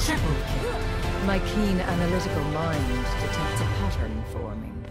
Triple kill. My keen analytical mind detects a pattern forming.